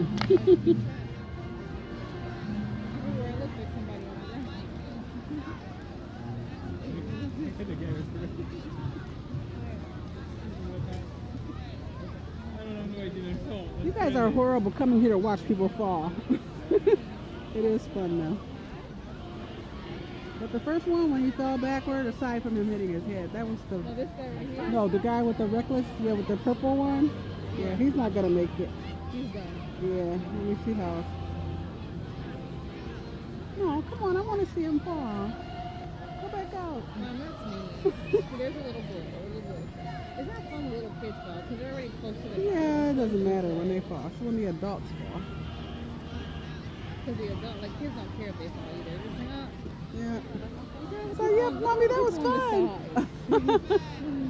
You guys are horrible coming here to watch people fall. it is fun though. But the first one, when he fell backward, aside from him hitting his head, that was the Oh, this guy right no, the guy with the reckless, yeah, with the purple one. Yeah, he's not gonna make it. He's done. Yeah, let me see how. No, come on, I want to see him fall. Go back out. Mom, that's me. See, there's a little boy, a little boy. It's not fun when little kids fall because they're already close to the Yeah, it doesn't matter when they fall. It's when the adults fall. Because the adult, like kids don't care if they fall either. Like, oh, Yeah. So yeah, mommy, that was look on the fun.